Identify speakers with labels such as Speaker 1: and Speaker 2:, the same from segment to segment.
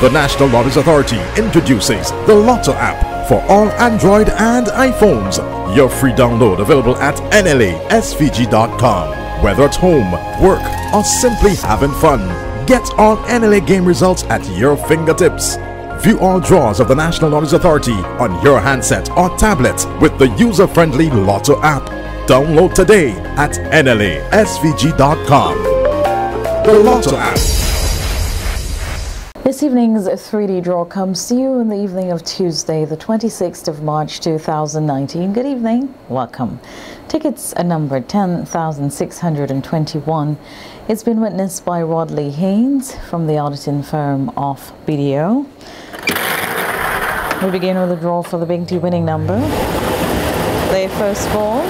Speaker 1: The National Lotteries Authority introduces the Lotto app for all Android and iPhones. Your free download available at nlasvg.com. Whether at home, work, or simply having fun, get all NLA game results at your fingertips. View all draws of the National Lotteries Authority on your handset or tablet with the user-friendly Lotto app. Download today at nlasvg.com. The Lotto app.
Speaker 2: This evening's 3D draw comes to you in the evening of Tuesday, the 26th of March 2019. Good evening, welcome. Tickets are numbered 10,621. It's been witnessed by Rodley Haynes from the auditing firm of BDO. We begin with a draw for the Big D winning number. The first ball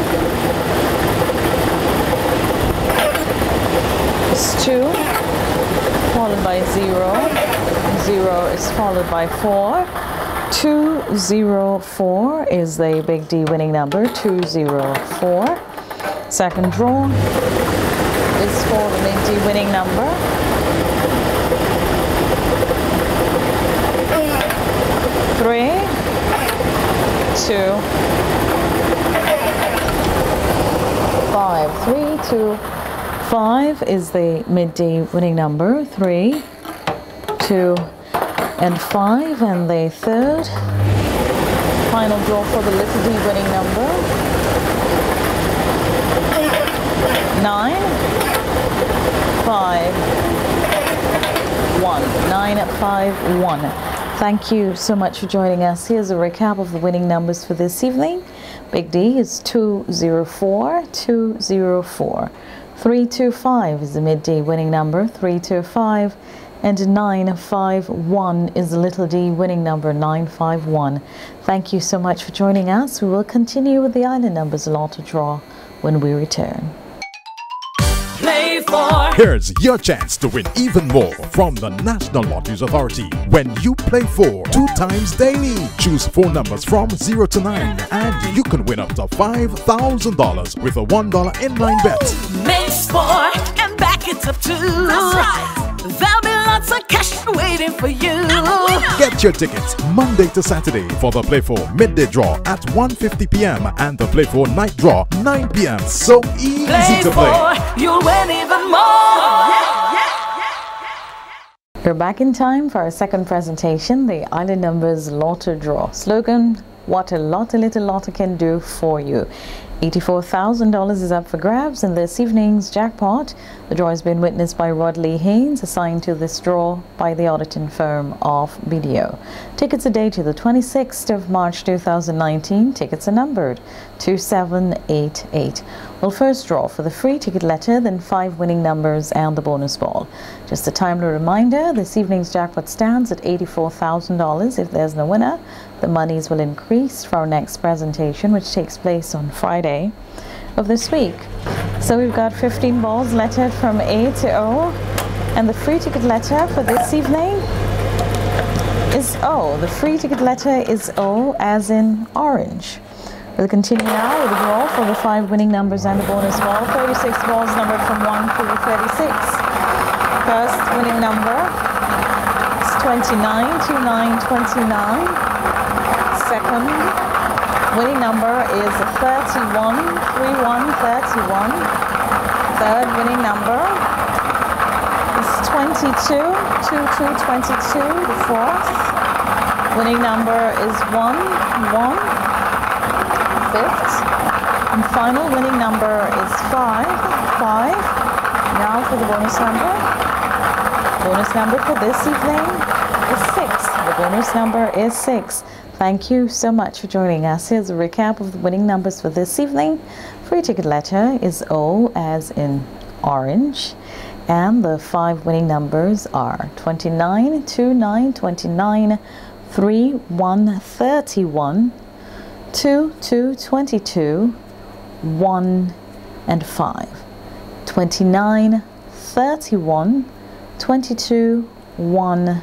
Speaker 2: is two, followed by zero. Zero is followed by four. 204 is the Big D winning number, 204. Second draw is for the Big D winning number. Three, two, five. Three, two, five is the mid-D winning number. Three, two, and five. And the third final draw for the little D winning number. Nine, five, one. Nine, five, one. Thank you so much for joining us. Here's a recap of the winning numbers for this evening. Big D is 204, 204. 325 is the mid D winning number, 325. And 951 is the little d winning number, 951. Thank you so much for joining us. We will continue with the island numbers a lot lotto draw when we return.
Speaker 3: Play 4.
Speaker 1: Here's your chance to win even more from the National Lotteries Authority when you play for two times daily. Choose four numbers from 0 to 9 and you can win up to $5,000 with a $1 inline bet.
Speaker 3: Makes four and back it up too. That's right. There'll be lots of cash waiting for you.
Speaker 1: Get your tickets Monday to Saturday for the Play 4 midday draw at 1.50 p.m. and the Play 4 night draw 9 p.m. So easy
Speaker 3: Play
Speaker 1: to play.
Speaker 3: for, you'll win even more.
Speaker 2: We're back in time for our second presentation, the Island Numbers Lotto Draw. Slogan, what a lot a little lotto can do for you. $84,000 is up for grabs in this evening's jackpot. The draw has been witnessed by Rodley Haynes, assigned to this draw by the auditing firm of BDO. Tickets are dated the 26th of March 2019. Tickets are numbered 2788. We'll first draw for the free ticket letter, then five winning numbers and the bonus ball. Just a timely reminder, this evening's jackpot stands at $84,000. If there's no winner, the monies will increase for our next presentation, which takes place on Friday of this week. So we've got 15 balls lettered from A to O, and the free ticket letter for this evening is O. The free ticket letter is O as in orange. We'll continue now with the draw for the five winning numbers and the bonus ball. 36 balls numbered from 1 through 36. First winning number is 29, 29, 29. Second winning number is 31, 31, 31. Third winning number is 22, 22, 22. The fourth winning number is 1, 1 fifth. And final winning number is five, five. Now for the bonus number. Bonus number for this evening is six. The bonus number is six. Thank you so much for joining us. Here's a recap of the winning numbers for this evening. Free ticket letter is O as in orange. And the five winning numbers are 29, 29, 29, 3, 1, 31, 2, 2, 22, 1, and 5. 29, 31, 22, 1,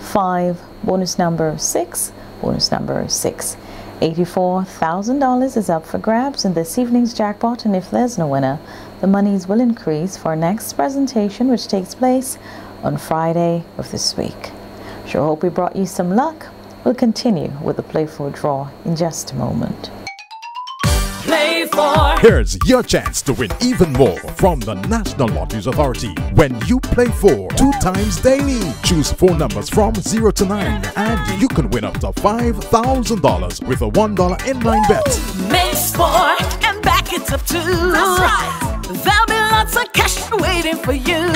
Speaker 2: 5, bonus number 6, bonus number 6. $84,000 is up for grabs in this evening's jackpot, and if there's no winner, the monies will increase for our next presentation, which takes place on Friday of this week. Sure hope we brought you some luck. We'll continue with the Play 4 Draw in just a moment.
Speaker 3: Play 4.
Speaker 1: Here's your chance to win even more from the National Lotteries Authority when you play for two times daily. Choose four numbers from 0 to 9 and you can win up to $5,000 with a $1 inline bet.
Speaker 3: Makes four and back it up too. That's right. There'll be lots of cash waiting for you.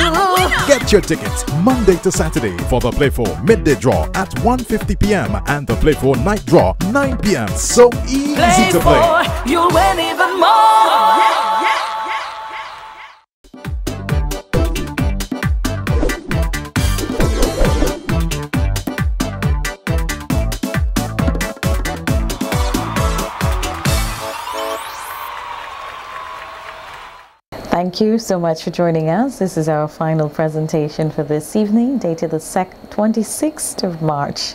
Speaker 1: Get your tickets Monday to Saturday for the Play 4 midday draw at 1:50 p.m. and the Play 4 night draw 9 p.m. So easy
Speaker 3: Play
Speaker 1: to play.
Speaker 3: You'll win even more.
Speaker 2: Thank you so much for joining us. This is our final presentation for this evening, dated the sec- 26th of March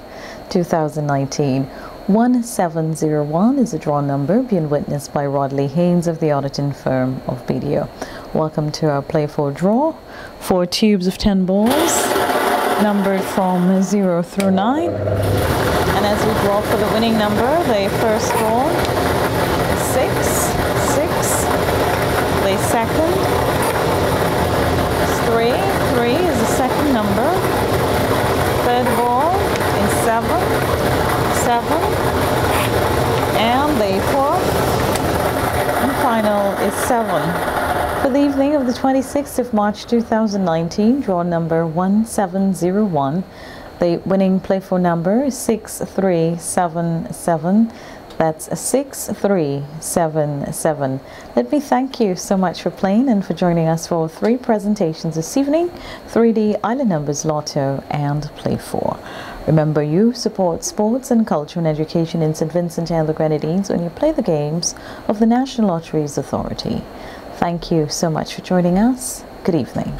Speaker 2: 2019. 1701 is a draw number being witnessed by Rodley Haynes of the auditing firm of BDO. Welcome to our Play 4 Draw. Four tubes of 10 balls, numbered from 0 through 9. And as we draw for the winning number, the first ball, 6, 6, the second three. Three is the second number. Third ball is seven. Seven. And the fourth and final is seven. For the evening of the 26th of March 2019, draw number 1701. The winning Play 4 number is 6377. That's 6377. Let me thank you so much for playing and for joining us for three presentations this evening 3D Island Numbers Lotto and Play 4. Remember, you support sports and culture and education in St. Vincent and the Grenadines when you play the games of the National Lotteries Authority. Thank you so much for joining us. Good evening.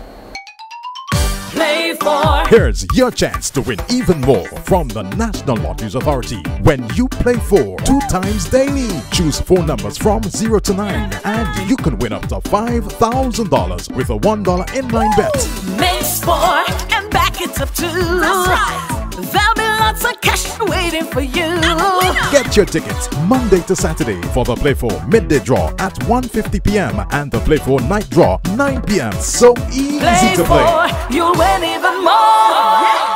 Speaker 3: Play 4.
Speaker 1: Here's your chance to win even more from the National Lotteries Authority when you play for two times daily. Choose four numbers from 0 to 9 and you can win up to $5,000 with a $1 inline bet.
Speaker 3: Makes four and back it up too. That's right. There'll be lots of cash waiting for you.
Speaker 1: Get your tickets Monday to Saturday for the Play 4 midday draw at 1:50 p.m. and the Play 4 night draw 9 p.m. So easy
Speaker 3: Play
Speaker 1: to play.
Speaker 3: for, you'll win even more.